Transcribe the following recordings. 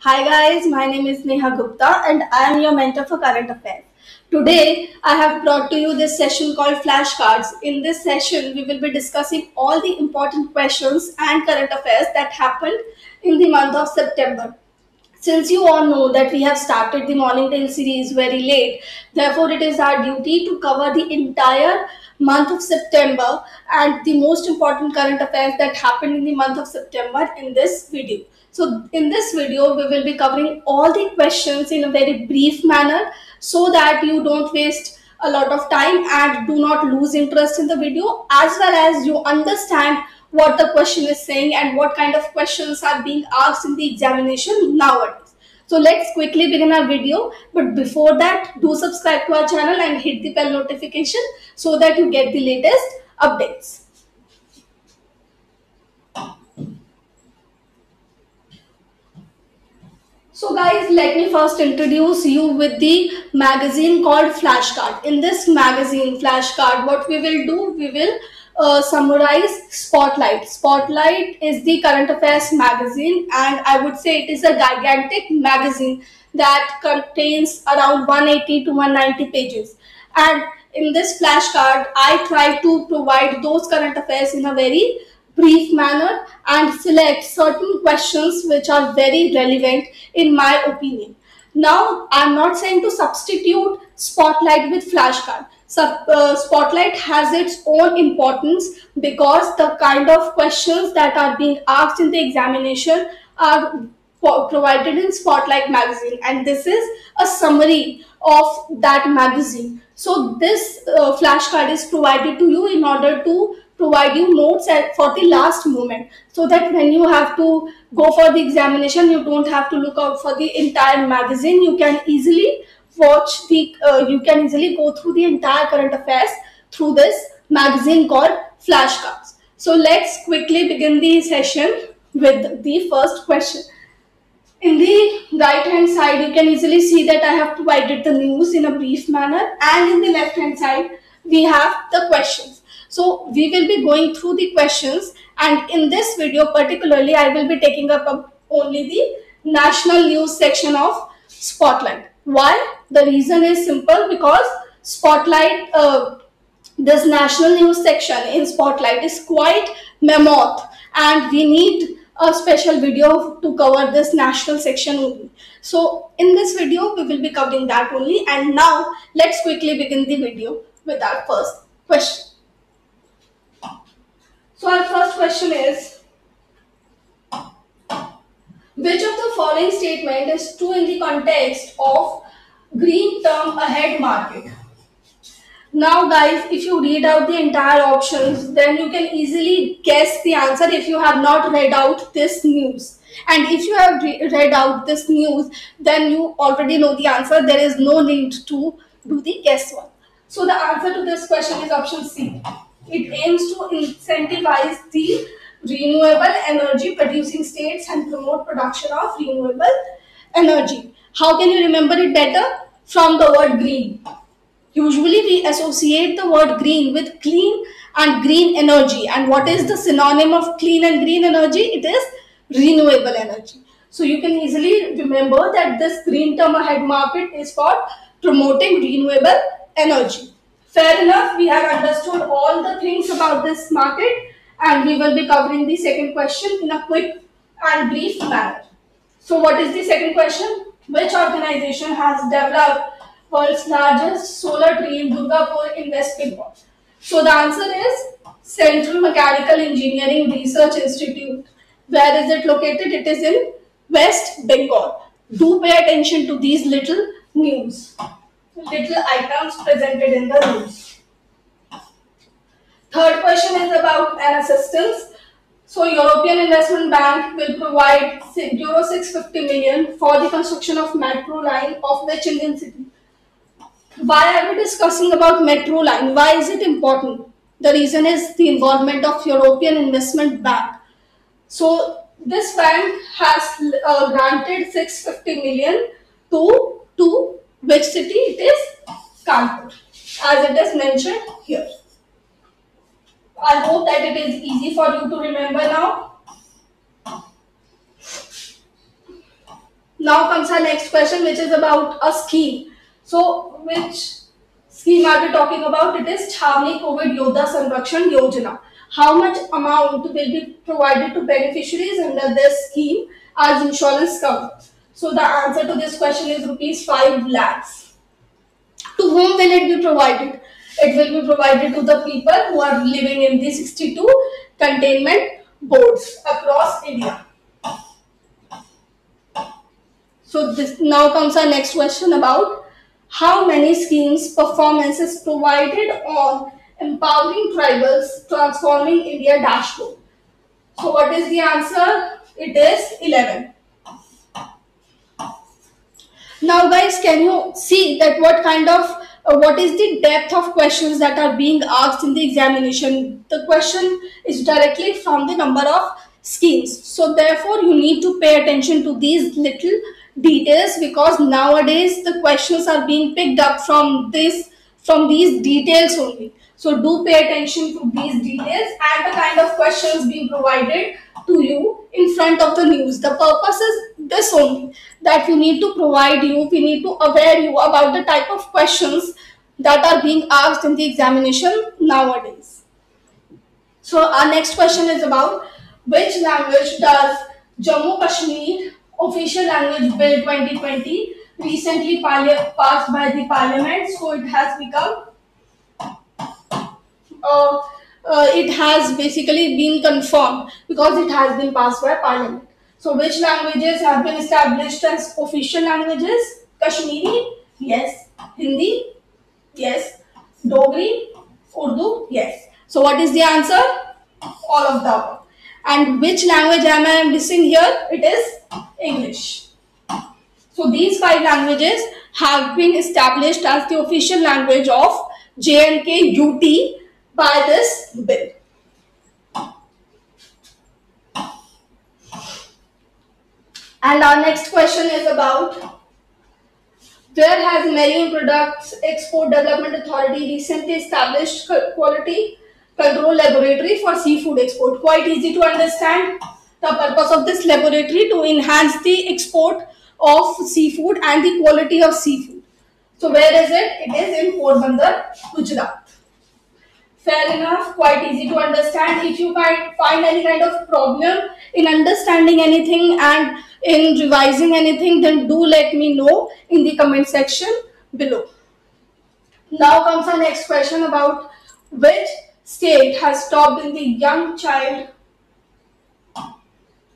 Hi guys, my name is Neha Gupta and I am your mentor for current affairs. Today I have brought to you this session called flashcards. In this session we will be discussing all the important questions and current affairs that happened in the month of September. Since you all know that we have started the Morning Tale series very late, therefore it is our duty to cover the entire month of September and the most important current affairs that happened in the month of September in this video. So in this video, we will be covering all the questions in a very brief manner so that you don't waste a lot of time and do not lose interest in the video as well as you understand what the question is saying and what kind of questions are being asked in the examination nowadays. So let's quickly begin our video. But before that, do subscribe to our channel and hit the bell notification so that you get the latest updates. So guys, let me first introduce you with the magazine called Flashcard. In this magazine, Flashcard, what we will do, we will uh, summarize Spotlight. Spotlight is the current affairs magazine and I would say it is a gigantic magazine that contains around 180 to 190 pages. And in this flashcard, I try to provide those current affairs in a very brief manner and select certain questions which are very relevant in my opinion. Now, I'm not saying to substitute Spotlight with flashcard so, uh, Spotlight has its own importance because the kind of questions that are being asked in the examination are provided in Spotlight magazine. And this is a summary of that magazine. So this uh, flashcard is provided to you in order to provide you notes at, for the last moment. So that when you have to go for the examination you don't have to look out for the entire magazine. You can easily watch the, uh, you can easily go through the entire current affairs through this magazine called flashcards. So let's quickly begin the session with the first question. In the right hand side, you can easily see that I have provided the news in a brief manner and in the left hand side, we have the questions. So we will be going through the questions and in this video particularly, I will be taking up only the national news section of Spotlight. Why? The reason is simple because Spotlight, uh, this national news section in Spotlight is quite mammoth and we need a special video to cover this national section only. So in this video, we will be covering that only. And now let's quickly begin the video with our first question. So our first question is, which of the following statement is true in the context of green term ahead market? Now guys, if you read out the entire options, then you can easily guess the answer if you have not read out this news. And if you have re read out this news, then you already know the answer. There is no need to do the guess one. So the answer to this question is option C. It aims to incentivize the renewable energy producing states and promote production of renewable energy. How can you remember it better? From the word green. Usually we associate the word green with clean and green energy. And what is the synonym of clean and green energy? It is renewable energy. So you can easily remember that this green term ahead market is for promoting renewable energy. Fair enough, we have understood all the things about this market and we will be covering the second question in a quick and brief manner. So what is the second question? Which organization has developed world's largest solar tree in Durgapur in West Bengal? So the answer is Central Mechanical Engineering Research Institute. Where is it located? It is in West Bengal. Do pay attention to these little news, little items presented in the news. Third question is about an assistance. So European Investment Bank will provide Euro 650 million for the construction of metro line of which Indian city. Why are we discussing about metro line? Why is it important? The reason is the involvement of European Investment Bank. So this bank has uh, granted 650 million to, to which city? It is Kanpur as it is mentioned here. I hope that it is easy for you to remember now. Now comes our next question, which is about a scheme. So, which scheme are we talking about? It is Chhavni COVID Yodha Sanrakshan Yojana. How much amount will be provided to beneficiaries under this scheme as insurance cover? So, the answer to this question is rupees 5 lakhs. To whom will it be provided? It will be provided to the people who are living in the 62 cantonment boards across India. So this now comes our next question about how many schemes performances provided on empowering tribals transforming India dashboard. So what is the answer? It is 11. Now guys, can you see that what kind of, uh, what is the depth of questions that are being asked in the examination? The question is directly from the number of schemes. So therefore you need to pay attention to these little details because nowadays the questions are being picked up from this from these details only so do pay attention to these details and the kind of questions being provided to you in front of the news the purpose is this only that we need to provide you we need to aware you about the type of questions that are being asked in the examination nowadays. So our next question is about which language does Jammu Kashmir official language bill 2020 recently passed by the parliament? So it has become uh, uh, it has basically been confirmed because it has been passed by parliament so which languages have been established as official languages kashmiri yes hindi yes dogri urdu yes so what is the answer all of them and which language am I missing here? It is English. So these five languages have been established as the official language of JNK UT by this bill. And our next question is about where has Marine Products Export Development Authority recently established quality control laboratory for seafood export. Quite easy to understand the purpose of this laboratory to enhance the export of seafood and the quality of seafood. So where is it? It is in Porbandar, Gujarat. Fair enough, quite easy to understand. If you find, find any kind of problem in understanding anything and in revising anything, then do let me know in the comment section below. Now comes our next question about which state has topped in the young child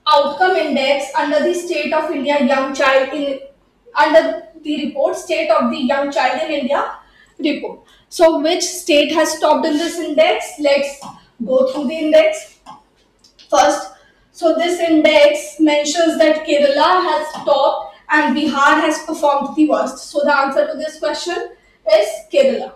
outcome index under the state of India young child in under the report state of the young child in India report. So which state has topped in this index? Let's go through the index. First, so this index mentions that Kerala has topped and Bihar has performed the worst. So the answer to this question is Kerala.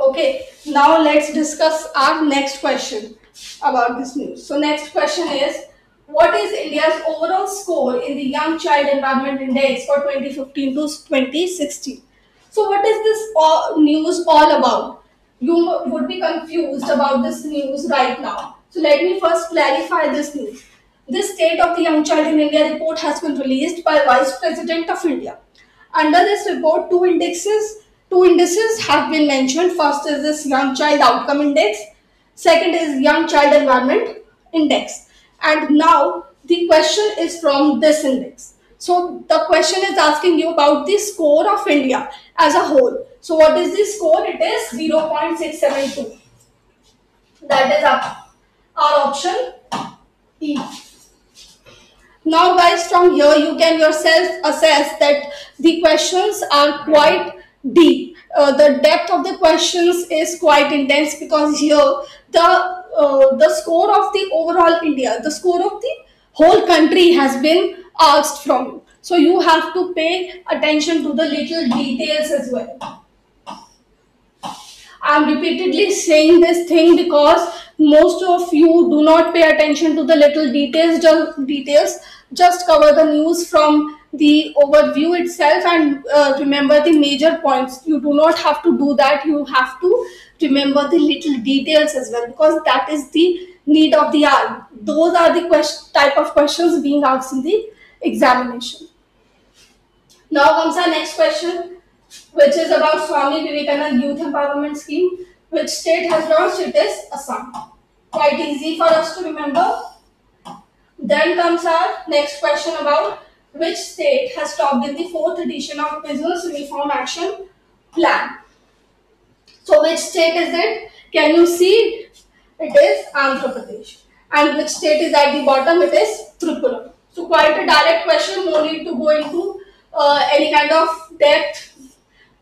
Okay, now let's discuss our next question about this news. So next question is, what is India's overall score in the Young Child Environment Index for 2015 to 2016? So what is this all, news all about? You would be confused about this news right now. So let me first clarify this news. This State of the Young Child in India report has been released by Vice President of India. Under this report, two indexes Two indices have been mentioned. First is this Young Child Outcome Index. Second is Young Child Environment Index. And now the question is from this index. So the question is asking you about the score of India as a whole. So what is the score? It is 0.672. That is our, our option E. Now guys from here you can yourself assess that the questions are quite deep. Uh, the depth of the questions is quite intense because here the uh, the score of the overall India, the score of the whole country has been asked from you. So you have to pay attention to the little details as well. I'm repeatedly saying this thing because most of you do not pay attention to the little details, details, just cover the news from the overview itself and uh, remember the major points. You do not have to do that. You have to remember the little details as well because that is the need of the hour. Those are the type of questions being asked in the examination. Now comes our next question, which is about Swami Vivekananda Youth Empowerment Scheme. Which state has launched it is Assam. Quite easy for us to remember. Then comes our next question about which state has topped in the fourth edition of Business Reform Action Plan. So which state is it? Can you see? It is Andhra Pradesh. And which state is at the bottom? It is Tripura. So quite a direct question, no need to go into uh, any kind of depth.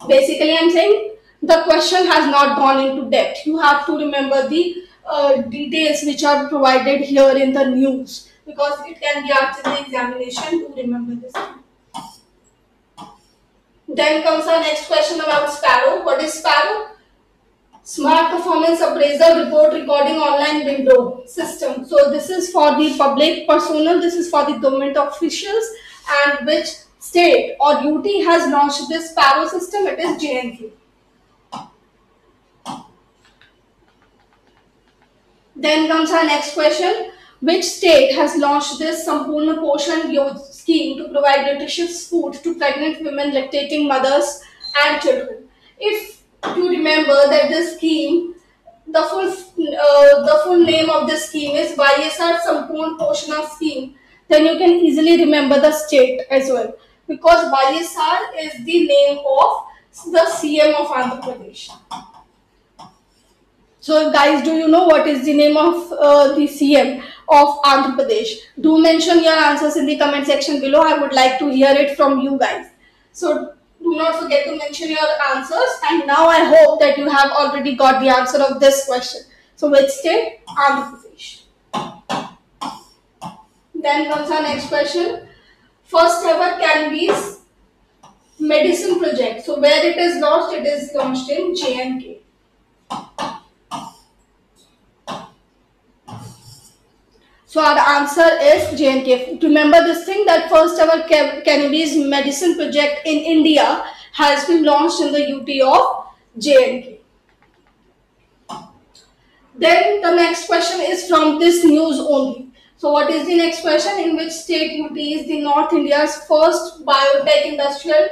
Basically, I'm saying the question has not gone into depth. You have to remember the uh, details which are provided here in the news because it can be asked in the examination to remember this. Then comes our next question about Sparrow. What is Sparrow? Smart Performance Appraisal Report Recording Online Window System. So this is for the public personnel, this is for the government officials and which state or UT has launched this Sparrow system, it is JNK. Then comes our next question. Which state has launched this Sampurna Poshan scheme to provide nutritious food to pregnant women, lactating mothers and children? If you remember that this scheme, the full, uh, the full name of this scheme is YSR Sampurna Poshana scheme, then you can easily remember the state as well because YSR is the name of the CM of Andhra Pradesh. So guys, do you know what is the name of uh, the CM of Andhra Pradesh? Do mention your answers in the comment section below. I would like to hear it from you guys. So do not forget to mention your answers. And now I hope that you have already got the answer of this question. So which state? Andhra Pradesh. Then comes our next question. First ever cannabis medicine project. So where it is launched? It is launched in JNK. So our answer is JNK. Remember this thing that first ever cannabis medicine project in India has been launched in the UT of JNK. Then the next question is from this news only. So what is the next question? In which state UT is the North India's first biotech industrial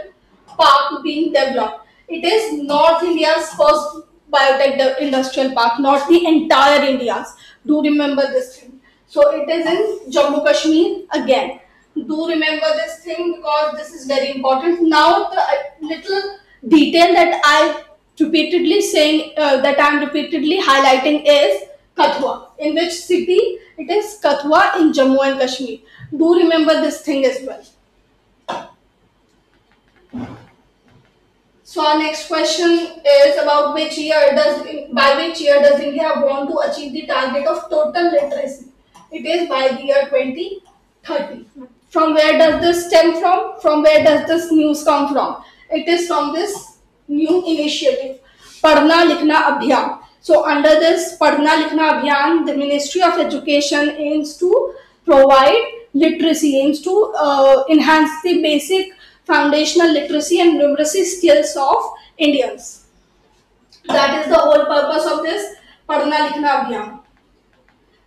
park being developed? It is North India's first biotech industrial park, not the entire India's. Do remember this thing. So it is in Jammu Kashmir again. Do remember this thing because this is very important. Now the uh, little detail that I repeatedly saying uh, that I am repeatedly highlighting is Kathua. In which city? It is Kathua in Jammu and Kashmir. Do remember this thing as well. So our next question is about which year does by which year does India want to achieve the target of total literacy? It is by the year 2030. From where does this stem from? From where does this news come from? It is from this new initiative, Padhna Likhna Abhiyan. So under this Padhna Likhna Abhiyan, the Ministry of Education aims to provide literacy, aims to uh, enhance the basic foundational literacy and numeracy skills of Indians. That is the whole purpose of this Padhna Likhna Abhiyan.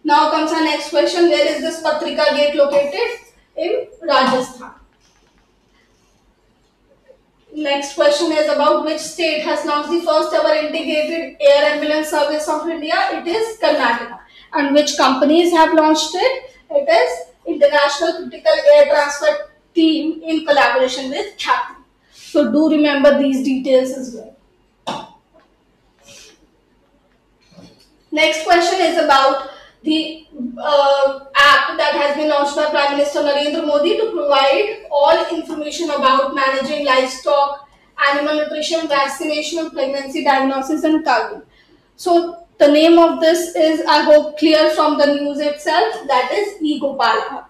Now comes our next question. Where is this Patrika gate located? In Rajasthan. Next question is about which state has launched the first ever integrated air ambulance service of India. It is Karnataka. And which companies have launched it? It is International Critical Air Transfer Team in collaboration with CAPI. So do remember these details as well. Next question is about the uh, app that has been launched by Prime Minister Narendra Modi to provide all information about managing livestock, animal nutrition, vaccination, pregnancy diagnosis and calving. So the name of this is, I hope, clear from the news itself, that is eGopala.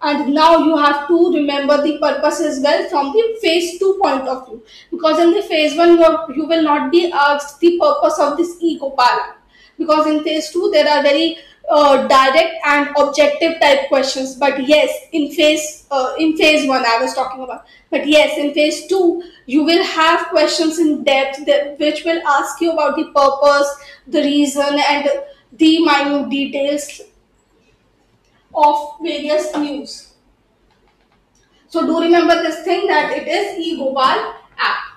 And now you have to remember the purpose as well from the phase 2 point of view. Because in the phase 1, you, will not be asked the purpose of this eGopala. Because in phase 2, there are very uh, direct and objective type questions but yes in phase uh, in phase 1 i was talking about but yes in phase 2 you will have questions in depth that, which will ask you about the purpose the reason and the minute details of various news. So do remember this thing that it is e-Gopal app.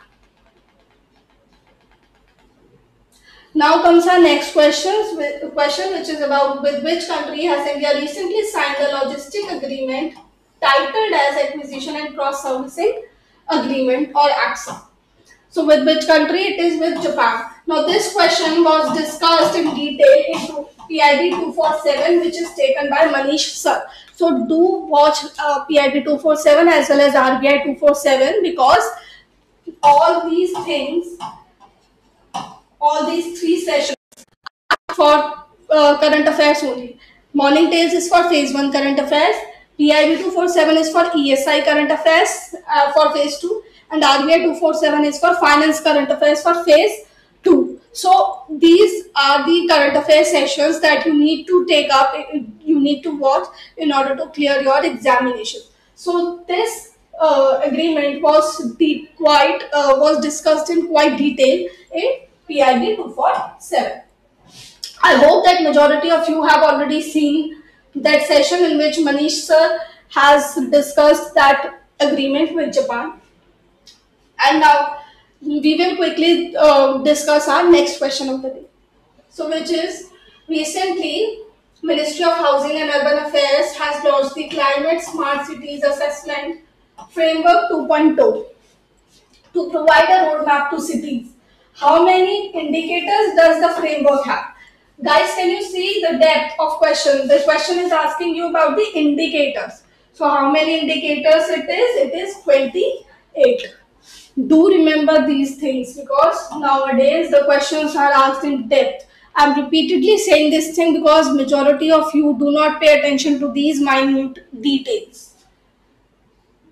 Now comes our next questions, question which is about with which country has India recently signed a logistic agreement titled as Acquisition and Cross Servicing Agreement or ACSA. So with which country? It is with Japan. Now this question was discussed in detail in PIB 247 which is taken by Manish sir. So do watch uh, PIB 247 as well as RBI 247 because all these things, all these three sessions are for uh, current affairs only. Morning Tales is for phase 1 current affairs. PIB 247 is for ESI current affairs uh, for phase 2 and RBI 247 is for finance current affairs for phase 2. So these are the current affairs sessions that you need to take up, you need to watch in order to clear your examination. So this uh, agreement was quite uh, was discussed in quite detail in PIB 247. I hope that majority of you have already seen that session in which Manish sir has discussed that agreement with Japan. And now we will quickly uh, discuss our next question of the day. So which is recently Ministry of Housing and Urban Affairs has launched the Climate Smart Cities Assessment Framework 2.0 to provide a roadmap to cities. How many indicators does the framework have? Guys, can you see the depth of question? The question is asking you about the indicators. So how many indicators it is? It is 28 do remember these things because nowadays the questions are asked in depth i'm repeatedly saying this thing because majority of you do not pay attention to these minute details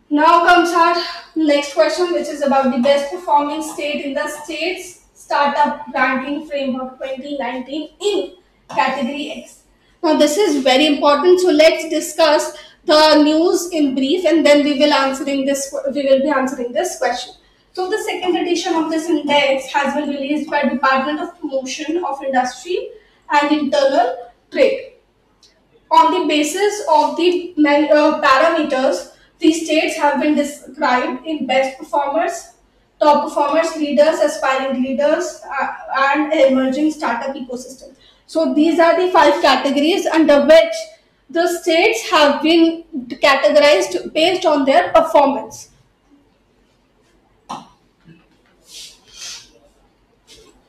now comes our next question which is about the best performing state in the states startup ranking framework 2019 in category x now this is very important so let's discuss the news in brief and then we will answering this we will be answering this question so the second edition of this index has been released by Department of Promotion of Industry and Internal Trade. On the basis of the uh, parameters, the states have been described in best performers, top performers, leaders, aspiring leaders, uh, and emerging startup ecosystem. So these are the five categories under which the states have been categorized based on their performance.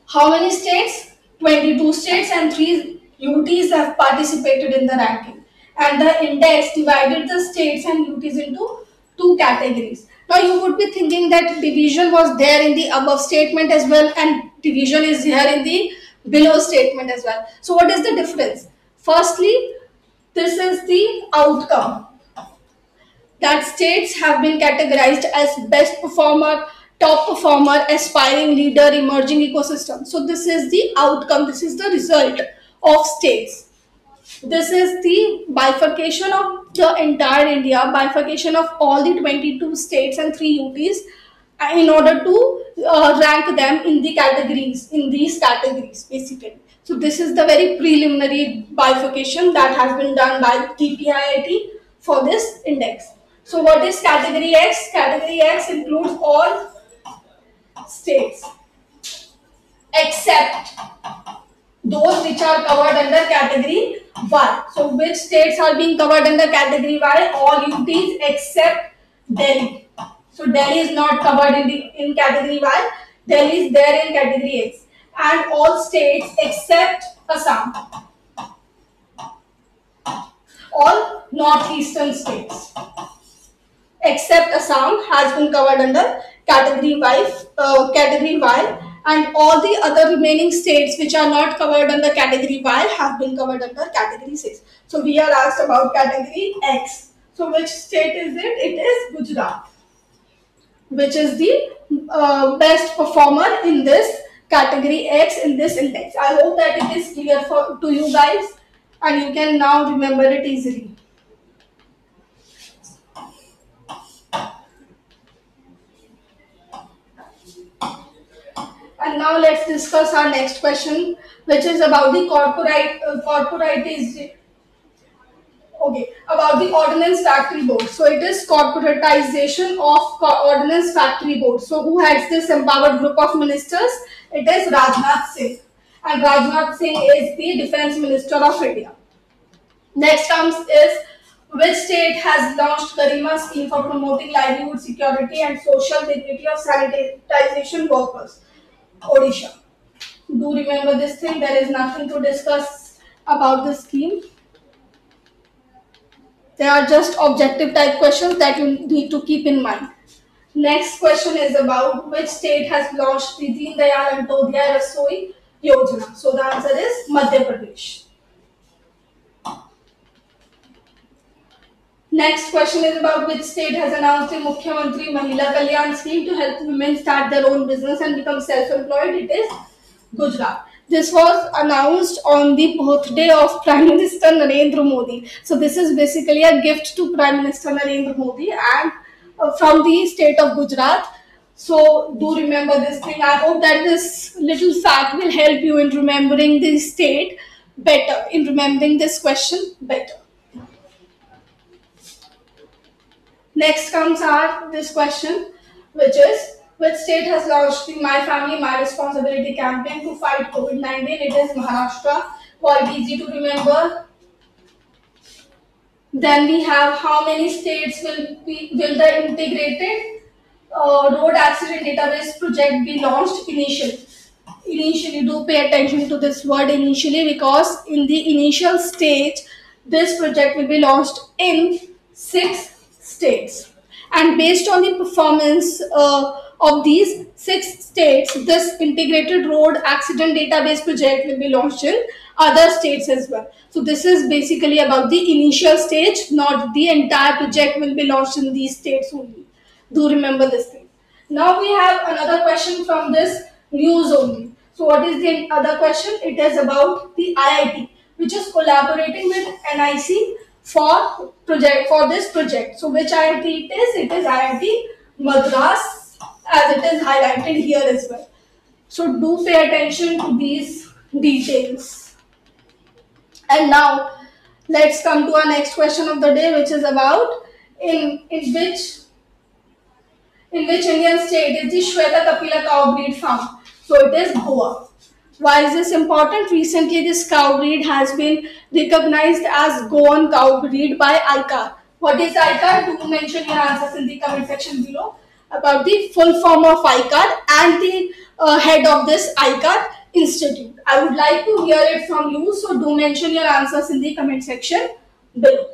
How many states? 22 states and 3 UTs have participated in the ranking. And the index divided the states and UTs into two categories. Now you would be thinking that division was there in the above statement as well and division is here in the below statement as well. So what is the difference? Firstly, this is the outcome that states have been categorized as best performer, top performer, aspiring leader, emerging ecosystem. So this is the outcome, this is the result of states. This is the bifurcation of the entire India, bifurcation of all the 22 states and 3 UTs uh, in order to uh, rank them in the categories, in these categories basically. So this is the very preliminary bifurcation that has been done by DPIIT for this index. So what is category X? Category X includes all states except those which are covered under category 1. So which states are being covered under category 1? All UTs except Delhi. So Delhi is not covered in the in category 1. Delhi is there in category X. And all states except Assam. All northeastern states except Assam has been covered under category Y, uh, category Y and all the other remaining states which are not covered under category Y have been covered under category 6. So we are asked about category X. So which state is it? It is Gujarat which is the uh, best performer in this category X in this index. I hope that it is clear for to you guys and you can now remember it easily. And now let's discuss our next question, which is about the corporate uh, corporatization. Okay, about the Ordnance Factory Board. So it is corporatization of Ordnance Factory Board. So who heads this empowered group of ministers? It is Rajnath Singh. And Rajnath Singh is the Defense Minister of India. Next comes is which state has launched Garima scheme for promoting livelihood security and social dignity of sanitization workers? Odisha. Do remember this thing. There is nothing to discuss about the scheme. They are just objective type questions that you need to keep in mind. Next question is about which state has launched the Deen Dayal Antyodaya Rasoi Yojana. So the answer is Madhya Pradesh. Next question is about which state has announced the Mukhyamantri Mahila Kalyan scheme to help women start their own business and become self-employed. It is Gujarat. This was announced on the birthday of Prime Minister Narendra Modi. So this is basically a gift to Prime Minister Narendra Modi and uh, from the state of Gujarat. So do remember this thing. I hope that this little fact will help you in remembering the state better, in remembering this question better. Next comes our this question, which is which state has launched the My Family, My Responsibility campaign to fight COVID-19? It is Maharashtra. Quite easy to remember. Then we have how many states will be will the integrated uh, road accident database project be launched initially? Initially, do pay attention to this word initially because in the initial stage, this project will be launched in six states. And based on the performance uh, of these six states, this integrated road accident database project will be launched in other states as well. So this is basically about the initial stage, not the entire project will be launched in these states only. Do remember this thing. Now we have another question from this news only. So what is the other question? It is about the IIT, which is collaborating with NIC for project for this project. So which IIT it is? It is IIT Madras as it is highlighted here as well. So do pay attention to these details. And now let's come to our next question of the day which is about in, in which in which Indian state is the Shweta Kapila cow breed found. So it is Goa. Why is this important? Recently, this cow breed has been recognized as Goan cow breed by ICAR. What is ICAR? Do mention your answers in the comment section below about the full form of ICAR and the uh, head of this ICAR institute. I would like to hear it from you, so do mention your answers in the comment section below.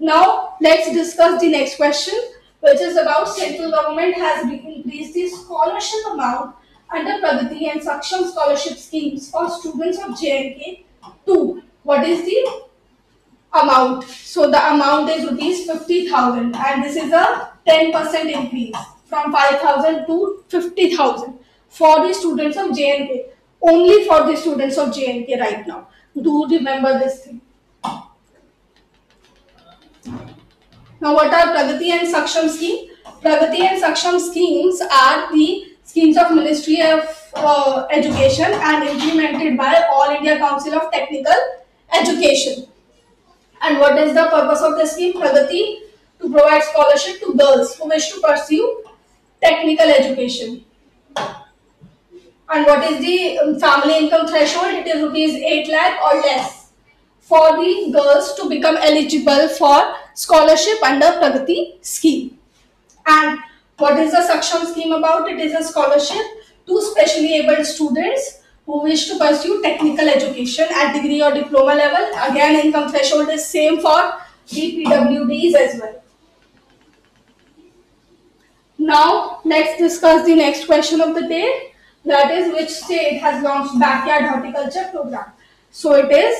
Now, let's discuss the next question, which is about central government has increased the scholarship amount under Pragati and Saksham scholarship schemes for students of JNK to what is the amount? So the amount is rupees 50,000 and this is a 10% increase from 5,000 to 50,000 for the students of JNK. Only for the students of JNK right now. Do remember this thing. Now what are Pragati and Saksham scheme? Pragati and Saksham schemes are the schemes of Ministry of uh, Education and implemented by All India Council of Technical Education. And what is the purpose of the scheme? Pragati to provide scholarship to girls who wish to pursue technical education. And what is the um, family income threshold? It is rupees 8 lakh or less for the girls to become eligible for scholarship under Pragati scheme. And what is the Saksham scheme about? It is a scholarship to specially able students who wish to pursue technical education at degree or diploma level. Again, income threshold is same for the PWDs as well. Now, let's discuss the next question of the day. That is, which state has launched backyard horticulture program? So, it is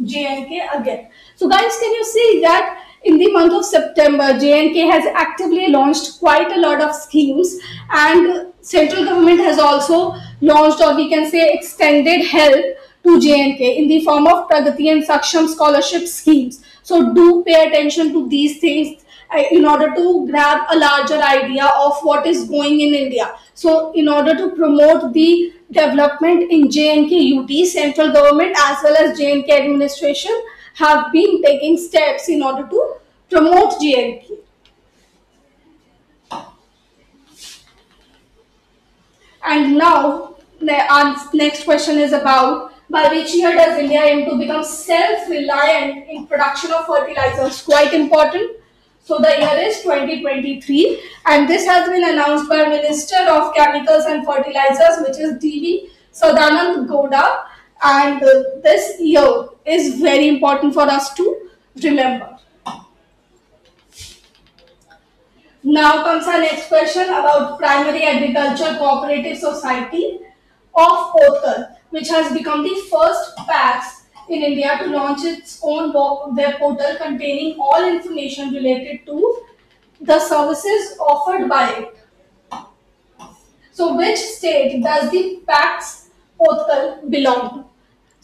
JNK again. So, guys, can you see that in the month of September, JNK has actively launched quite a lot of schemes and central government has also launched or we can say extended help to JNK in the form of Pragati and Saksham scholarship schemes. So do pay attention to these things uh, in order to grab a larger idea of what is going in India. So in order to promote the development in JNK UT, central government as well as JNK administration have been taking steps in order to promote JNK. And now the next question is about by which year does India aim to become self-reliant in production of fertilizers? Quite important. So the year is 2023 and this has been announced by Minister of Chemicals and Fertilizers which is D.V. Sadanand Gowda and uh, this year is very important for us to remember. Now comes our next question about Primary Agriculture Cooperative Society of Pothkal, which has become the first PACS in India to launch its own web portal containing all information related to the services offered by it. So which state does the PACS Pothkal belong to?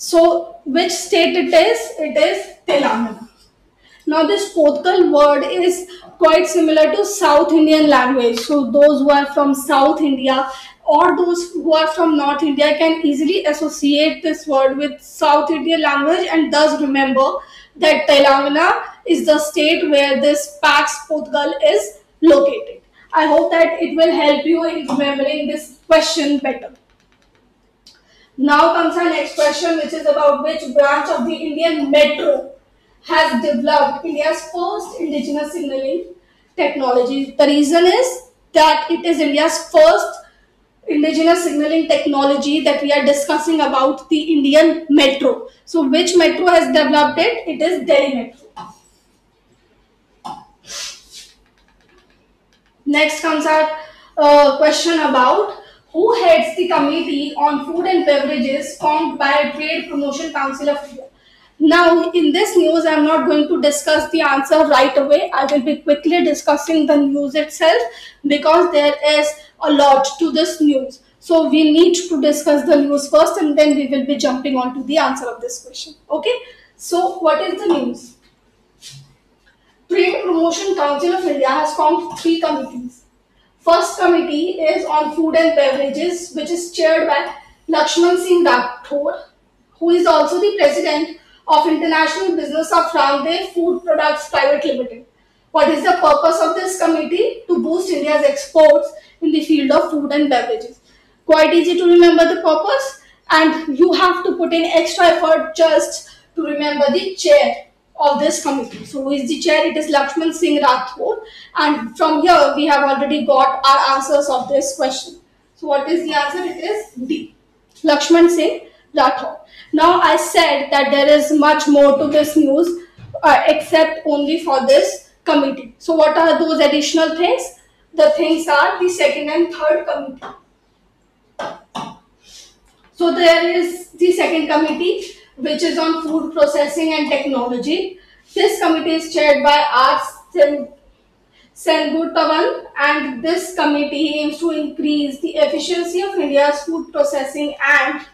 So which state it is? It is Telangana. Now this Pothkal word is quite similar to South Indian language. So those who are from South India or those who are from North India can easily associate this word with South Indian language and thus remember that Telangana is the state where this PACS Pothkal is located. I hope that it will help you in remembering this question better. Now comes our next question which is about which branch of the Indian Metro has developed India's first indigenous signaling technology. The reason is that it is India's first indigenous signaling technology that we are discussing about the Indian metro. So which metro has developed it? It is Delhi Metro. Next comes our uh, question about who heads the committee on food and beverages formed by Trade Promotion Council of India. Now, in this news, I'm not going to discuss the answer right away. I will be quickly discussing the news itself because there is a lot to this news. So we need to discuss the news first and then we will be jumping on to the answer of this question. Okay. So what is the news? Trade Promotion Council of India has formed three committees. First committee is on food and beverages which is chaired by Lakshman Singh Rathore who is also the president of International Business of Ramdev Food Products Private Limited. What is the purpose of this committee? To boost India's exports in the field of food and beverages. Quite easy to remember the purpose and you have to put in extra effort just to remember the chair of this committee. So who is the chair? It is Lakshman Singh Rathore and from here we have already got our answers of this question. So what is the answer? It is D. Lakshman Singh Rathore. Now I said that there is much more to this news uh, except only for this committee. So what are those additional things? The things are the second and third committee. So there is the second committee which is on food processing and technology. This committee is chaired by R. Senguttuvan and this committee aims to increase the efficiency of India's food processing and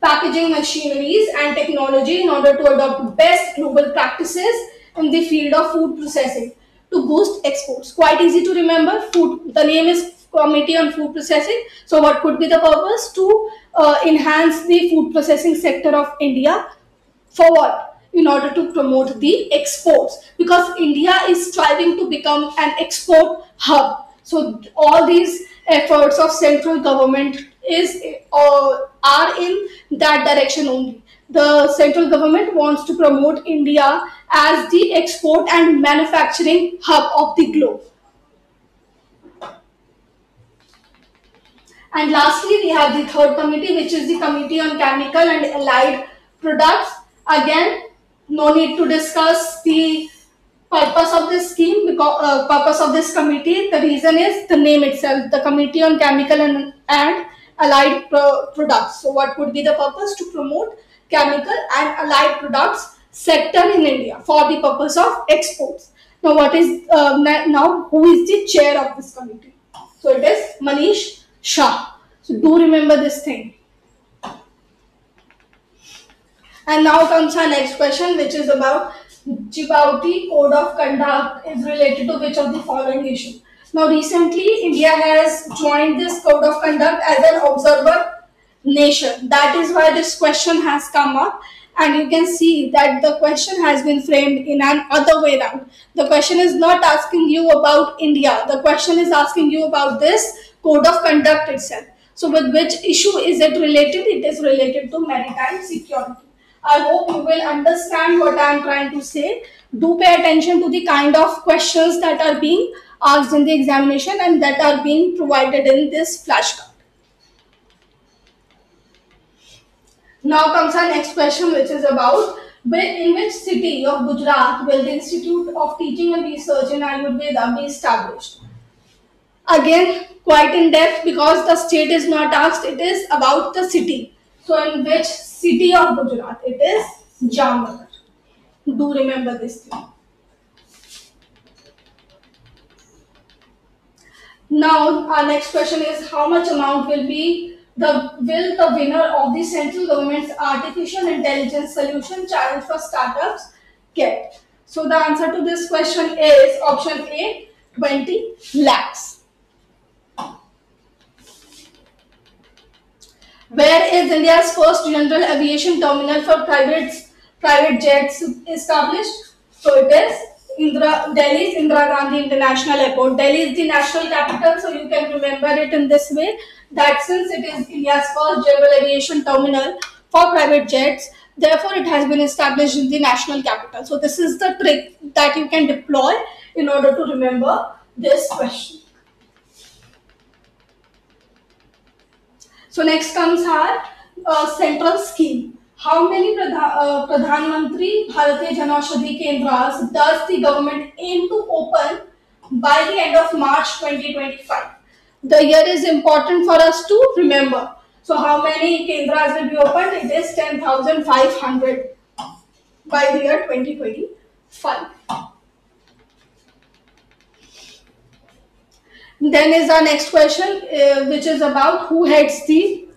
packaging machineries and technology in order to adopt best global practices in the field of food processing to boost exports. Quite easy to remember. Food. The name is Committee on Food Processing. So what could be the purpose? To uh, enhance the food processing sector of India. For what? In order to promote the exports. Because India is striving to become an export hub. So all these efforts of central government is uh, are in that direction only. The central government wants to promote India as the export and manufacturing hub of the globe. And lastly, we have the third committee, which is the Committee on Chemical and Allied Products. Again, no need to discuss the purpose of this scheme, because uh, purpose of this committee. The reason is the name itself, the Committee on Chemical and, and allied pro products. So what would be the purpose? To promote chemical and allied products sector in India for the purpose of exports. Now what is, uh, now who is the chair of this committee? So it is Manish Shah. So do remember this thing. And now comes our next question which is about Djibouti Code of Conduct is related to which of the following issue? Now, recently, India has joined this Code of Conduct as an observer nation. That is why this question has come up and you can see that the question has been framed in an other way around. The question is not asking you about India. The question is asking you about this code of conduct itself. So with which issue is it related? It is related to maritime security. I hope you will understand what I am trying to say. Do pay attention to the kind of questions that are being asked in the examination and that are being provided in this flashcard. Now comes our next question which is about in which city of Gujarat will the Institute of Teaching and Research in Ayurveda be established? Again, quite in depth because the state is not asked, it is about the city. So in which city of Gujarat? It is Jamnagar. Do remember this thing. Now our next question is how much amount will be the will the winner of the central government's artificial intelligence solution challenge for startups get? So the answer to this question is option A 20 lakhs. Where is India's first general aviation terminal for private private jets established? So it is Indra, Delhi's Indira Gandhi International Airport. Delhi is the national capital, so you can remember it in this way that since it is India's first general aviation terminal for private jets, therefore it has been established in the national capital. So this is the trick that you can deploy in order to remember this question. So next comes our uh, central scheme. How many Pradhan, uh, Pradhan Mantri Bharatiya Janaushadhi Kendras does the government aim to open by the end of March 2025? The year is important for us to remember. So how many Kendras will be opened? It is 10,500 by the year 2025. Then is our next question, uh, which is about who heads the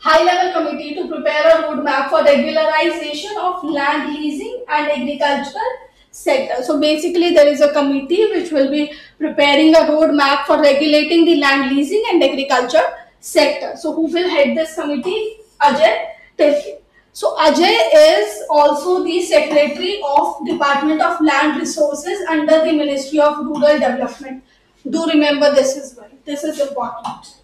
high-level committee to prepare a roadmap for regularization of land leasing and agricultural sector. So basically there is a committee which will be preparing a roadmap for regulating the land leasing and agriculture sector. So who will head this committee? Ajay Tirkey. So Ajay is also the Secretary of Department of Land Resources under the Ministry of Rural Development. Do remember this as well. This is important.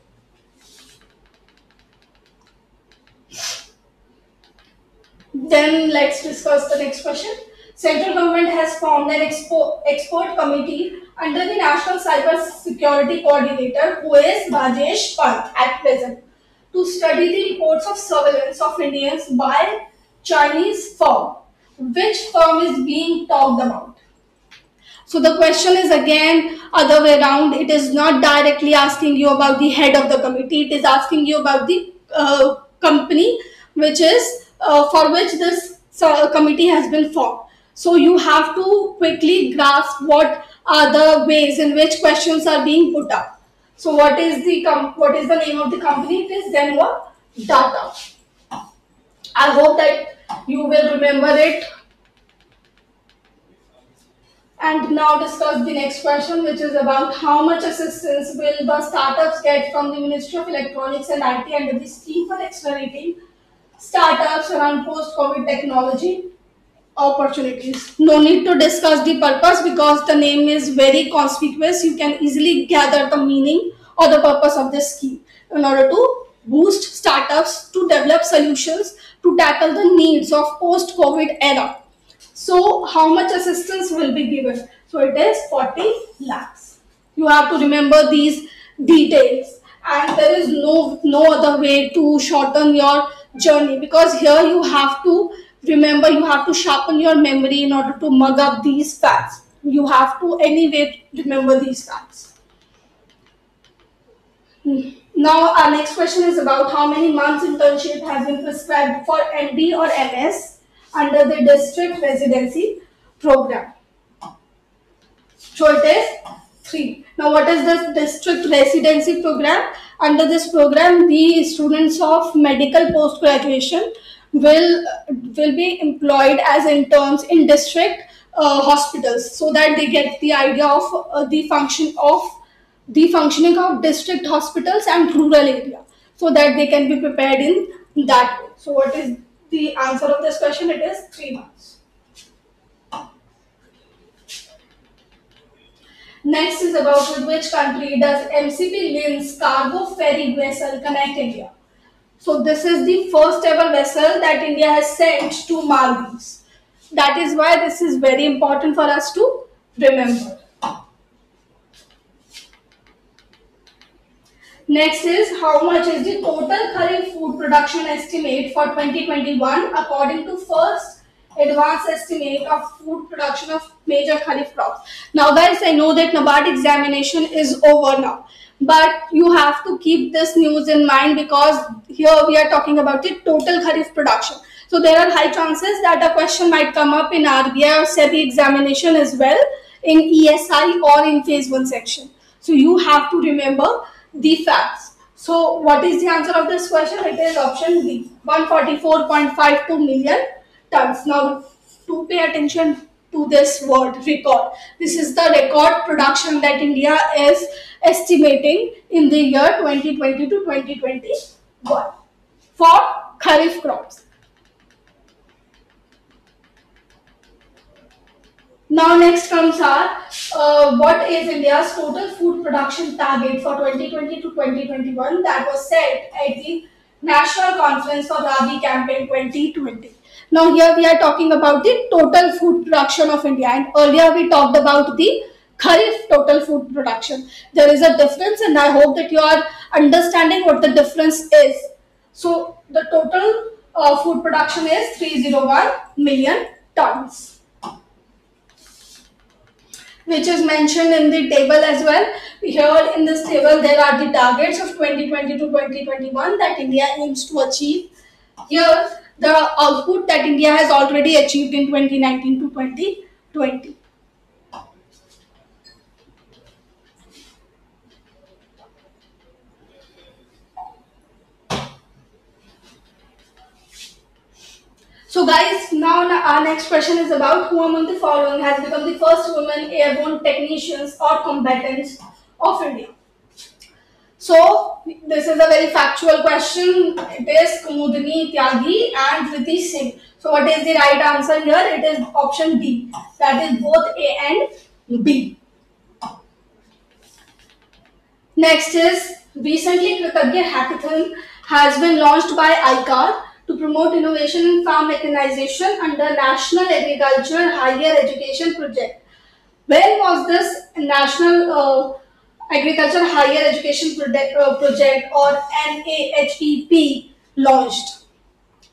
Then let's discuss the next question. Central government has formed an expo expert committee under the National Cyber Security Coordinator who is Rajesh Pant at present to study the reports of surveillance of Indians by Chinese firm. Which firm is being talked about? So the question is again other way around. It is not directly asking you about the head of the committee. It is asking you about the uh, company which is uh, for which this uh, committee has been formed. So you have to quickly grasp what are the ways in which questions are being put up. So what is the what is the name of the company? It is Zhenhua Data. I hope that you will remember it. And now discuss the next question which is about how much assistance will the startups get from the Ministry of Electronics and IT under the scheme for accelerating startups around post-COVID technology opportunities. No need to discuss the purpose because the name is very conspicuous. You can easily gather the meaning or the purpose of this scheme in order to boost startups to develop solutions to tackle the needs of post-COVID era. So how much assistance will be given? So it is 40 lakhs. You have to remember these details and there is no, no other way to shorten your journey because here you have to remember you have to sharpen your memory in order to mug up these facts. You have to anyway remember these facts. Hmm. Now our next question is about how many months internship has been prescribed for MD or MS under the district residency program. So it is 3. Now what is this district residency program? Under this program, the students of medical post-graduation will will be employed as interns in district uh, hospitals so that they get the idea of uh, the function of the functioning of district hospitals and rural area so that they can be prepared in that way. So what is the answer of this question? It is three months. Next is about with which country does MCP Linz cargo ferry vessel connect India? So this is the first ever vessel that India has sent to Maldives. That is why this is very important for us to remember. Next is how much is the total Kharif food production estimate for 2021 according to first advanced estimate of food production of major Kharif crops. Now guys, I know that NABARD examination is over now, but you have to keep this news in mind because here we are talking about the total Kharif production. So there are high chances that a question might come up in RBI or SEBI examination as well in ESI or in phase 1 section. So you have to remember the facts. So what is the answer of this question? It is option B, 144.52 million tons. Now to pay attention to this world record. This is the record production that India is estimating in the year 2020 to 2021 for Kharif crops. Now next comes our uh, what is India's total food production target for 2020 to 2021 that was set at the National Conference for Rabi Campaign 2020. Now here we are talking about the total food production of India and earlier we talked about the Kharif total food production. There is a difference and I hope that you are understanding what the difference is. So the total uh, food production is 301 million tons which is mentioned in the table as well. Here in this table, there are the targets of 2020 to 2021 that India aims to achieve. Here, the output that India has already achieved in 2019 to 2020. So guys, now our next question is about who among the following has become the first woman airborne technicians or combatants of India. So this is a very factual question. It is Kumudini Tyagi and Riti Singh. So what is the right answer here? It is option D. That is both A and B. Next is recently Kritagya Hackathon has been launched by ICAR to promote innovation in farm mechanization under National Agriculture Higher Education Project. When was this National uh, Agriculture Higher Education Project, uh, project or NAHEP launched?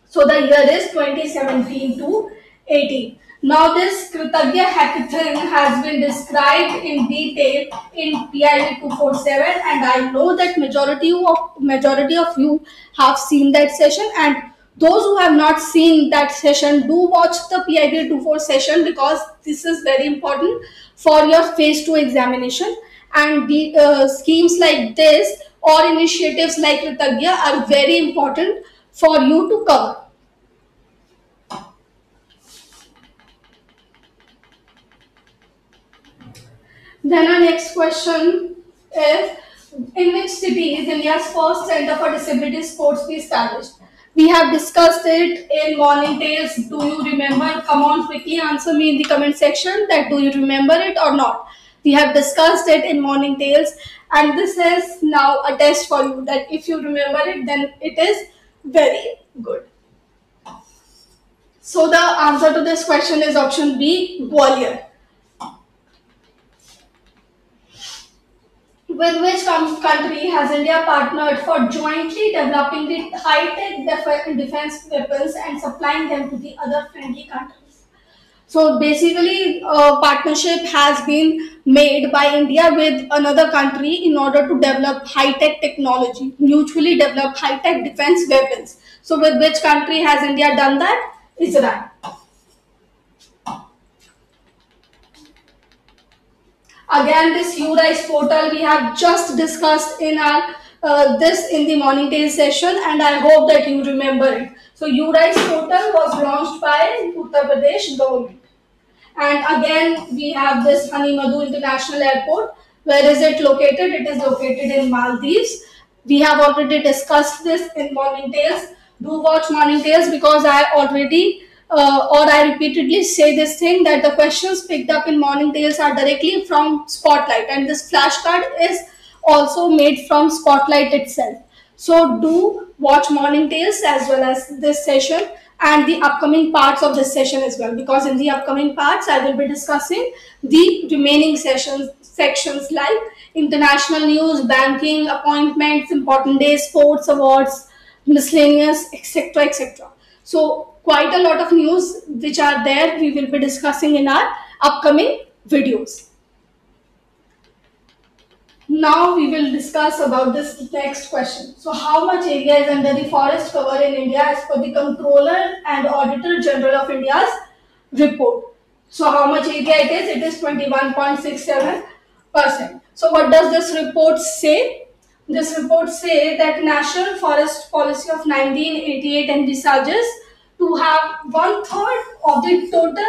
So the year is 2017 to 18. Now this Kritagya hackathon has been described in detail in PIB 247 and I know that majority of majority of you have seen that session and those who have not seen that session do watch the PIB 24 session because this is very important for your phase 2 examination and the uh, schemes like this or initiatives like Kritagya are very important for you to cover. Then our next question is in which city is India's first center for disability sports be established? We have discussed it in morning tales. Do you remember? Come on, quickly answer me in the comment section that do you remember it or not? We have discussed it in morning tales and this is now a test for you that if you remember it then it is very good. So the answer to this question is option B, Gwalior. With which country has India partnered for jointly developing the high-tech def defense weapons and supplying them to the other friendly countries? So basically, a partnership has been made by India with another country in order to develop high-tech technology, mutually develop high-tech defense weapons. So with which country has India done that? Israel. Again, this URISE portal we have just discussed in our uh, this in the morning tale session and I hope that you remember it. So URISE portal was launched by Uttar Pradesh government. And again, we have this Hanimaadhoo International Airport. Where is it located? It is located in Maldives. We have already discussed this in Morning Tales. Do watch Morning Tales because I already uh, or I repeatedly say this thing that the questions picked up in Morning Tales are directly from Spotlight and this flashcard is also made from Spotlight itself. So do watch Morning Tales as well as this session and the upcoming parts of this session as well because in the upcoming parts I will be discussing the remaining sessions sections like international news, banking, appointments, important days, sports, awards, miscellaneous, etc. etc. So quite a lot of news which are there we will be discussing in our upcoming videos. Now we will discuss about this next question. So how much area is under the forest cover in India as per the Comptroller and Auditor General of India's report? So how much area it is? It is 21.67%. So what does this report say? This report say that National Forest Policy of 1988 envisages to have one third of the total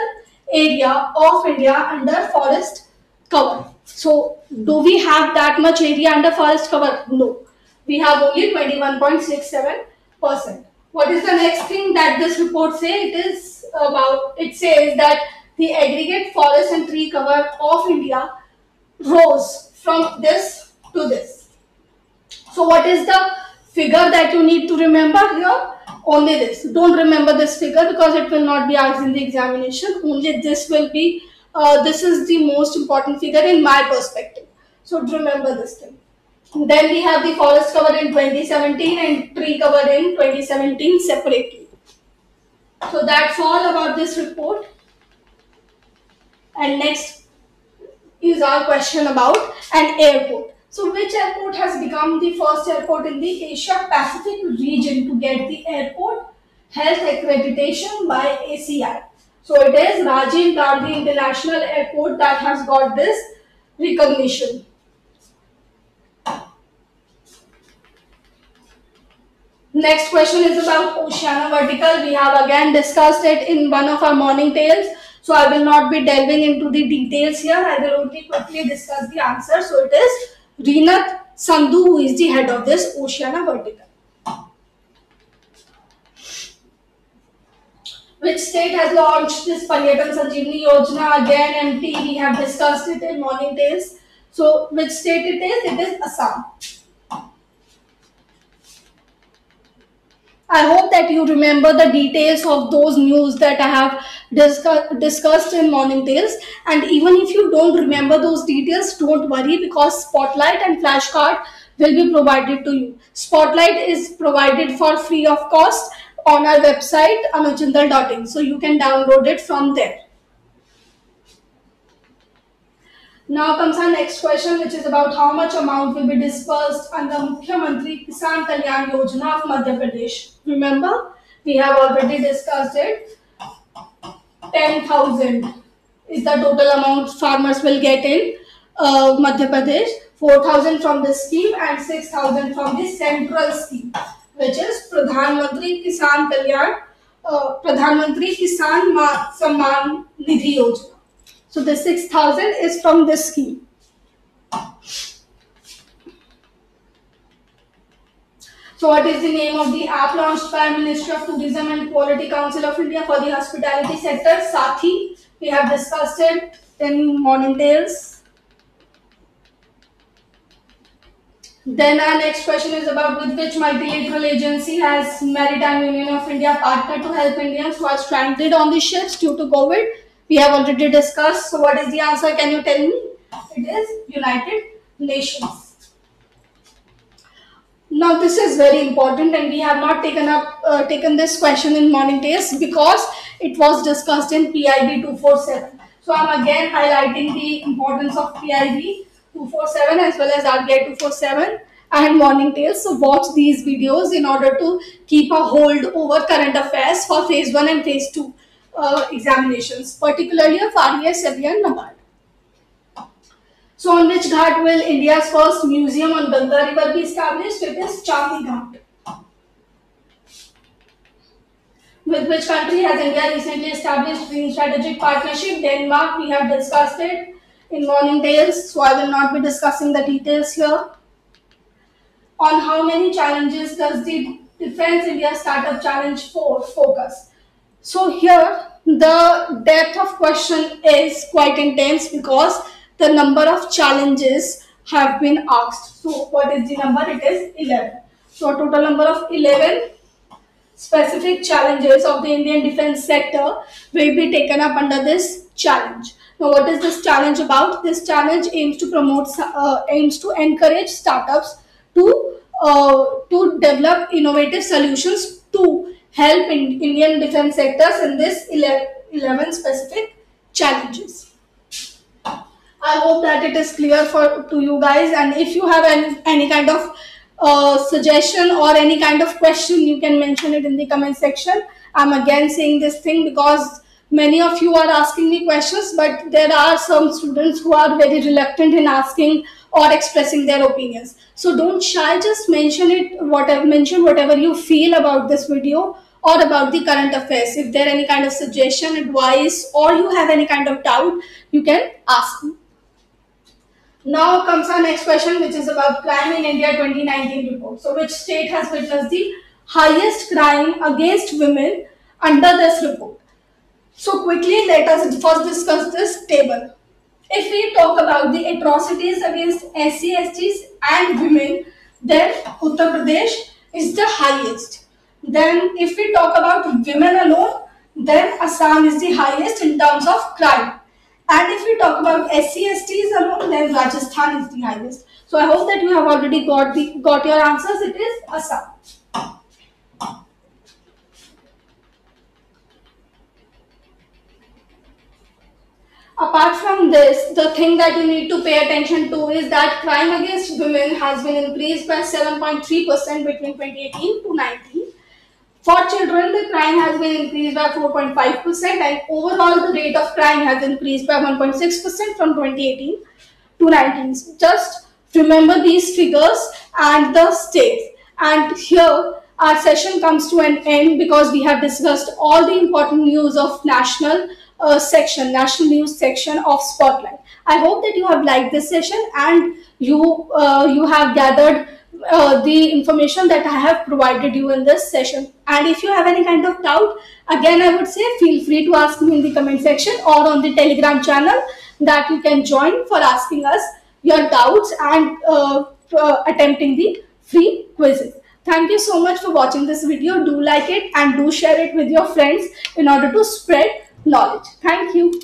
area of India under forest cover. So do we have that much area under forest cover? No. We have only 21.67%. What is the next thing that this report say? It is about, it says that the aggregate forest and tree cover of India rose from this to this. So what is the figure that you need to remember here? Only this. Don't remember this figure because it will not be asked in the examination. Only this will be uh, this is the most important figure in my perspective. So remember this thing. Then we have the forest cover in 2017 and tree cover in 2017 separately. So that's all about this report. And next is our question about an airport. So which airport has become the first airport in the Asia Pacific region to get the airport health accreditation by ACI? So it is Rajiv Gandhi International Airport that has got this recognition. Next question is about Oceania Vertical. We have again discussed it in one of our morning tales. So I will not be delving into the details here. I will only quickly discuss the answer. So it is Reenat Sandhu who is the head of this Oceania Vertical. Which state has launched this Paryatan Sanjeevani Yojana? Again, MP, we have discussed it in morning tales. So, which state it is? It is Assam. I hope that you remember the details of those news that I have discuss discussed in Morning Tales. And even if you don't remember those details, don't worry because Spotlight and Flashcard will be provided to you. Spotlight is provided for free of cost on our website anujjindal.in. So you can download it from there. Now comes our next question which is about how much amount will be disbursed under Mukhyamantri Kisan Kalyan Yojana of Madhya Pradesh. Remember, we have already discussed it. 10,000 is the total amount farmers will get in uh, Madhya Pradesh. 4,000 from the scheme and 6,000 from the central scheme which is Pradhan Mantri Kisan Kalyan, uh, Pradhan Mantri Kisan Ma Samman Nidhi Yojana. So the 6000 is. So what is the name of the app launched by Ministry of Tourism and Quality Council of India for the hospitality sector? Sathi. We have discussed it in Morning Tales. Then our next question is about with which multilateral agency has Maritime Union of India partnered to help Indians who are stranded on the ships due to COVID? We have already discussed. So what is the answer? Can you tell me? It is United Nations. Now this is very important and we have not taken up uh, taken this question in morning test because it was discussed in PIB 247. So I'm again highlighting the importance of PIB 247 as well as RBI 247 and morning tales. So watch these videos in order to keep a hold over current affairs for phase 1 and phase 2 uh, examinations, particularly of RES, SEBI and NABARD. So on which ghat will India's first museum on Ganga river be established? It is Chandni Ghat. With which country has India recently established green strategic partnership? Denmark, we have discussed it in morning tales, so I will not be discussing the details here. On how many challenges does the Defense India Startup Challenge 4 focus? So here the depth of question is quite intense because the number of challenges have been asked. So what is the number? It is 11. So total number of 11 specific challenges of the Indian defense sector will be taken up under this challenge. Now, what is this challenge about? This challenge aims to promote, uh, aims to encourage startups to uh, to develop innovative solutions to help in Indian defense sectors in this 11, 11 specific challenges. I hope that it is clear for to you guys and if you have any, any kind of uh, suggestion or any kind of question you can mention it in the comment section. I'm again saying this thing because many of you are asking me questions but there are some students who are very reluctant in asking or expressing their opinions. So don't shy just mention it whatever mention whatever you feel about this video or about the current affairs. If there any kind of suggestion advice or you have any kind of doubt you can ask me. Now comes our next question which is about crime in india 2019 report. So which state has witnessed the highest crime against women under this report so quickly let us first discuss this table. If we talk about the atrocities against SC, STs and women, then Uttar Pradesh is the highest. Then if we talk about women alone, then Assam is the highest in terms of crime. And if we talk about SC, STs alone, then Rajasthan is the highest. So I hope that you have already got the got your answers. It is Assam. Apart from this, the thing that you need to pay attention to is that crime against women has been increased by 7.3% between 2018 to 19. For children, the crime has been increased by 4.5% and overall the rate of crime has increased by 1.6% from 2018 to 19. Just remember these figures and the states. And here our session comes to an end because we have discussed all the important news of national uh, section, national news section of Spotlight. I hope that you have liked this session and you uh, you have gathered uh, the information that I have provided you in this session. And if you have any kind of doubt, again I would say feel free to ask me in the comment section or on the Telegram channel that you can join for asking us your doubts and uh, uh, attempting the free quizzes. Thank you so much for watching this video. Do like it and do share it with your friends in order to spread knowledge. Thank you.